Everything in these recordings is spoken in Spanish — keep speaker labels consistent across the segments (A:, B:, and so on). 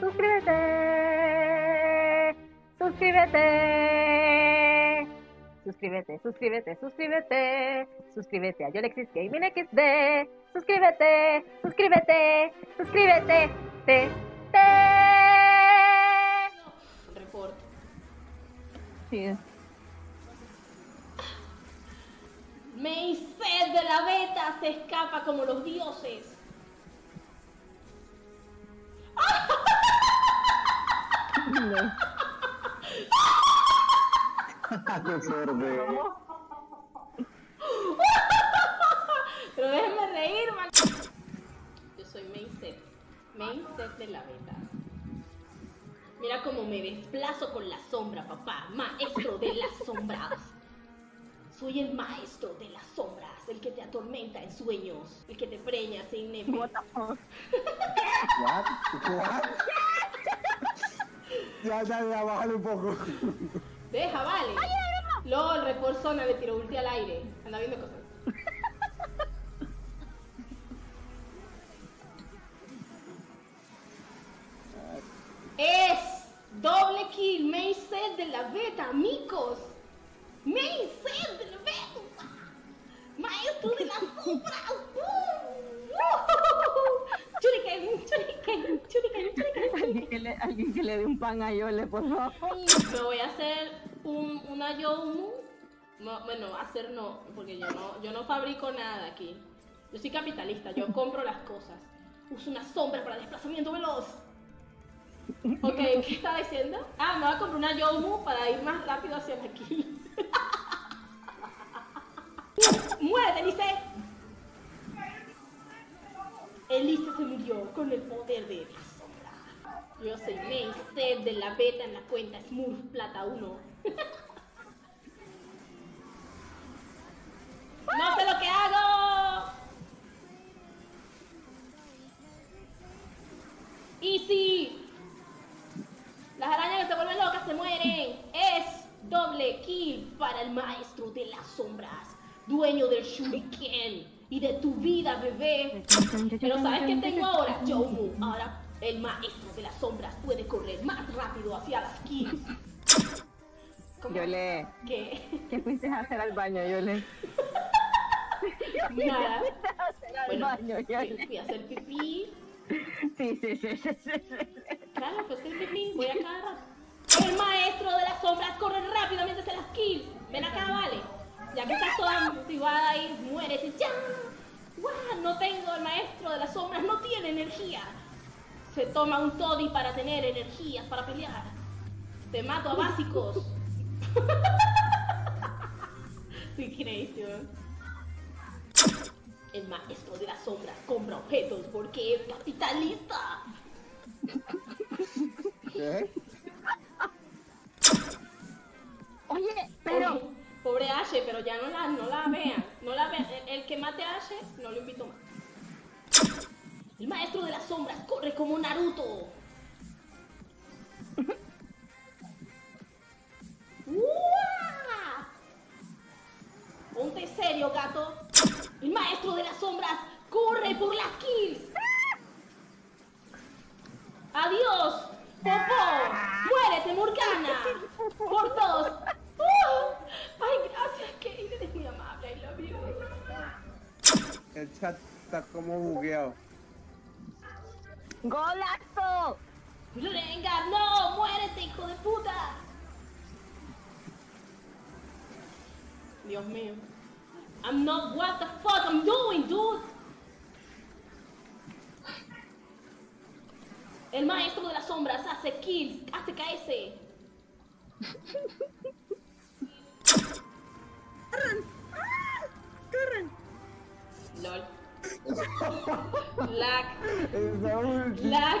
A: suscríbete, suscríbete, suscríbete, suscríbete, suscríbete, suscríbete a Yolexis Gaming XD, suscríbete, suscríbete, suscríbete, te, te.
B: Report.
A: Sí.
B: Set de la beta se escapa como los dioses.
A: No.
C: Qué fuerte.
B: Pero déjenme reír, man. Yo soy main set. Main set de la beta. Mira cómo me desplazo con la sombra, papá. Maestro de las sombras. Soy el maestro de las sombras, el que te atormenta en sueños, el que te preña sin nepe.
A: What the fuck?
C: What? What? Ya, ya, ya, bájale un poco.
B: Deja, vale. LOL, report zona, le tiro ulti al aire. Anda viendo cosas. Es doble kill, main set de la beta, amigos. Main set de la beta. Maestro de las sombras.
A: Alguien que le, alguien que le dé un pan a Yole, por favor.
B: Me voy a hacer un, una Yomu. No, bueno, hacer no, porque yo no, yo no fabrico nada aquí. Yo soy capitalista, yo compro las cosas. Uso una sombra para desplazamiento veloz. Ok, ¿qué estaba diciendo? Ah, me voy a comprar una Yomu para ir más rápido hacia aquí. ¡Muérete, Elise! Se murió con el poder de la sombra. Yo soy set de la beta en la cuenta Smurf Plata 1. ¡No sé lo que hago! ¡Easy! Las arañas que se vuelven locas se mueren. Es doble kill para el maestro de las sombras, dueño del shuriken y de tu vida, bebé. Pero ¿sabes qué tengo ahora? Jomu. Ahora el maestro de las sombras puede correr más rápido hacia las kills. ¿Cómo?
A: Yole,
B: ¿Qué?
A: ¿qué fuiste a hacer al baño, Yole?
B: Nada.
A: Al
B: Bueno,
A: baño, Yole.
B: fui a hacer pipí.
A: Sí, sí, sí, sí, sí.
B: Claro, a hacer pipí. Voy a cada rato. El maestro de las sombras corre rápidamente hacia las kills. Ven acá, vale. Ya que estás toda motivada ahí, mueres y ya. ¡Guau! No tengo el maestro de las sombras, no tiene energía. Se toma un toddy para tener energías para pelear. Te mato a básicos. Sí, crazy. El maestro de las sombras compra objetos porque es capitalista.
C: ¿Qué?
A: Oye, pero...
B: Oye, pobre Ashe, pero ya no la, no la vean. No la vean. El, que mate a Ashe, no lo invito más. El maestro de las sombras corre como Naruto. ¡Uah! Ponte serio, gato. El maestro de las sombras corre por las kills. Adiós, Popó. Muérete, Morgana. Por dos. ¡Uh! Ay, gracias, Kate. Eres muy amable. I love you.
C: El chat está como bugueado.
A: ¡Golazo!
B: Rengar, no, muérete, hijo de puta. Dios mío. I'm not what the fuck I'm doing, dude. El maestro de las sombras hace kills, hace KS. LOL. Lag.
C: Esa ulti.
B: Lag.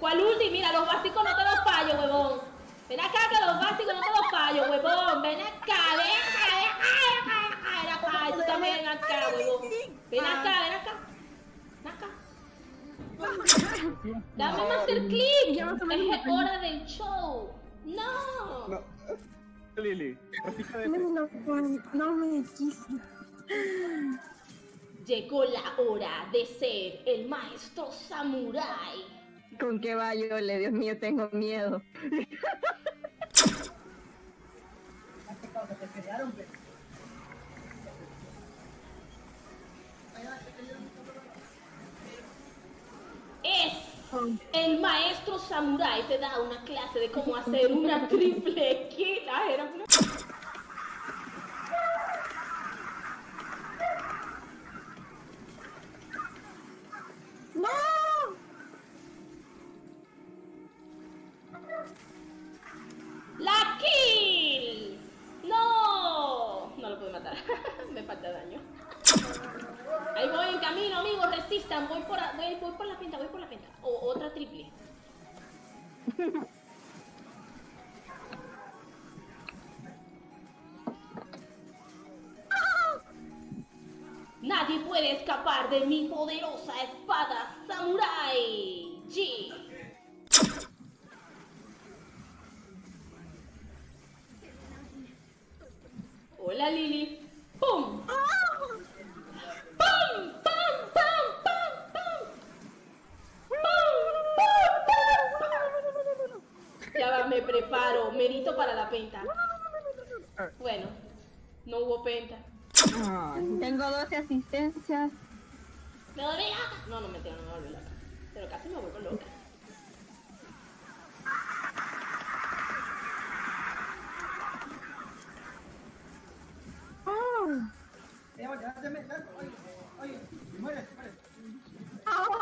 B: ¿Cuál ulti? Mira, los básicos no te los fallo, huevón. Ven acá que los básicos no te los fallo, huevón. Ven acá, ven acá, ven acá, ven acá, ven acá. Ay, tú también ven acá, huevón. Ven acá, ven acá. Ven acá. Dame master click. Es hora del show. No.
C: No. Lili, de
D: No, no me quise.
B: Llegó la hora de ser el maestro samurai.
A: Con qué va yo, le Dios mío, tengo miedo.
B: Es el maestro samurai te da una clase de cómo hacer una triple kill. Ah, era una- Nadie puede escapar de mi poderosa espada samurai. G. Hola Lili.
A: Tengo 12 asistencias.
B: ¿Me volví loca? No, no me no me volví loca. Pero casi me vuelvo loca.
D: ¡Ah! ¡Ah!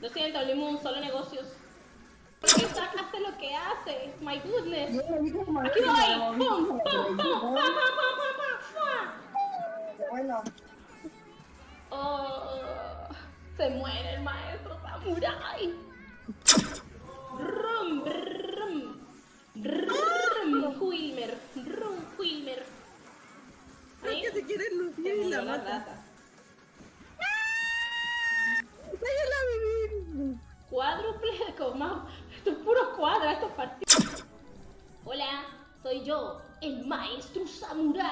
B: Lo siento, Limón, solo negocios. ¿Por qué Zack hace lo que hace? My goodness. Aquí voy. ¡Pum! ¡Pum! ¡Pum! ¡Pum! ¡Pum! ¡Pum!
D: Bueno,
B: Oh, se muere el maestro samurai. Rum, rum, rum, Wilmer, rum, Wilmer.
D: creo que se quiere
B: Se
D: lucir y la mata.
B: Cuádruple con más. Esto es puro cuadra, estos partidos. Hola, soy yo, el maestro samurai.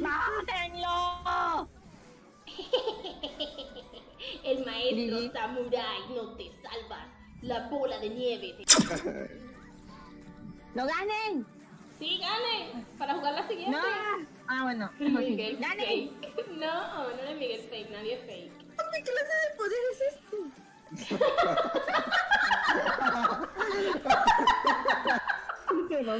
A: ¡Mátenlo!
B: El maestro samurai no te salvas. La bola de nieve
A: ¡No ganen!
B: Sí, gane. Para jugar la siguiente.
A: ¡No! Ah, bueno.
B: Miguel
A: ¡Ganen!
B: fake. No, no es Miguel fake, nadie es fake.
D: ¿Qué clase de poder es este?
C: Se va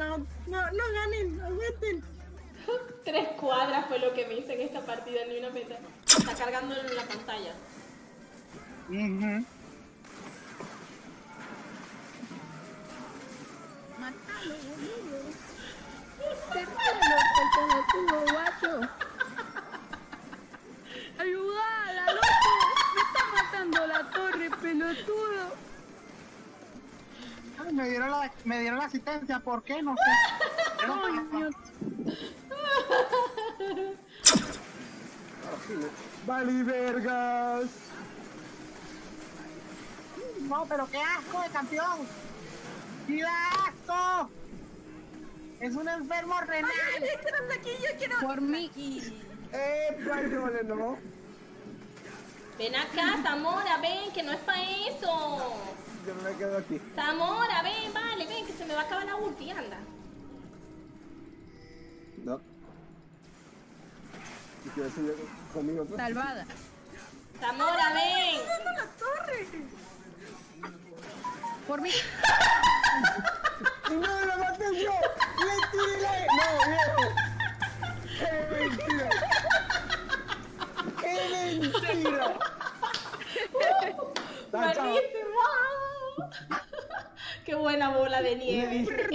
D: no! ¡No, no ganen! ¡Aguanten!
B: tres cuadras fue lo que me hice en esta partida, ni una peta. Está cargando en la pantalla.
C: ujú.
D: ¡Mátalo, boludo!
A: ¡Pelotudo, guacho! ¡Ayudala, loco! ¡Me está matando la torre, pelotudo!
E: Ay, me dieron la, me asistencia, ¿por qué? No sé.
A: ¡Coño!
C: Vale, vergas.
E: No, pero qué asco de campeón. ¡Sí da asco! Es un enfermo renal.
D: ¡Ay, aquí! ¡Yo quiero!
A: Por mí.
D: Aquí.
C: Eh, vale, no.
B: Ven acá, Zamora, ven, que no es para eso.
C: Yo me quedo aquí.
B: Zamora, ven, vale, ven, que se me va a acabar la ulti, anda.
C: No. ¿Y quieres seguir conmigo? pues?
A: Salvada.
B: Zamora, ven.
D: ¡Dando la torre!
A: Por mí.
C: ¡No, la maté yo! ¡Le tiré la... ¡No, viejo! ¡Qué mentira! ¡Qué mentira! Chao, chao.
B: Buenísimo. Qué buena bola de nieve.